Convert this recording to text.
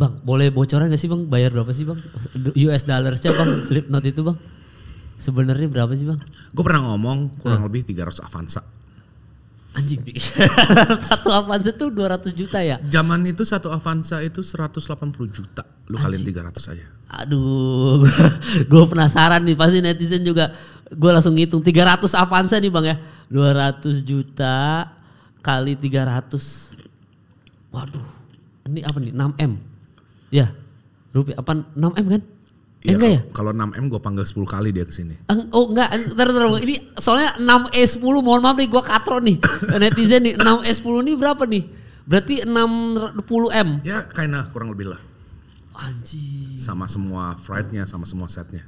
Bang, boleh bocoran gak sih bang? Bayar berapa sih bang? US dollarsnya bang, Slipknot itu bang? Sebenarnya berapa sih bang? Gue pernah ngomong kurang lebih 300 Avanza. Anjing, satu Avanza tuh 200 juta ya? Zaman itu satu Avanza itu 180 juta. Lu kalian 300 aja. Aduh, gue penasaran nih pasti netizen juga. Gue langsung ngitung 300 Avanza nih bang ya, 200 juta kali 300. Waduh, ini apa nih 6 Ya, rupiah apa 6 m kan? Eh, Iya, enggak ya? kalau- Kalau 6M gue panggil 10 kali dia ke sini. Oh enggak, ntar, ntar, ini soalnya 6E10 mohon maaf nih gue katro nih. Netizen nih 6E10 nih berapa nih? Berarti 60M. Ya kayaknya kurang lebih lah. Anjing. Sama semua fright-nya, sama semua setnya.